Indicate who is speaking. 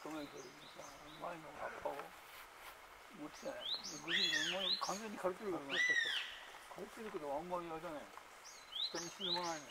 Speaker 1: 前の葉っぱを持ってたねグリーンお前完全に枯れてるからね枯れてるけどあんまりあれだね下に沈まないね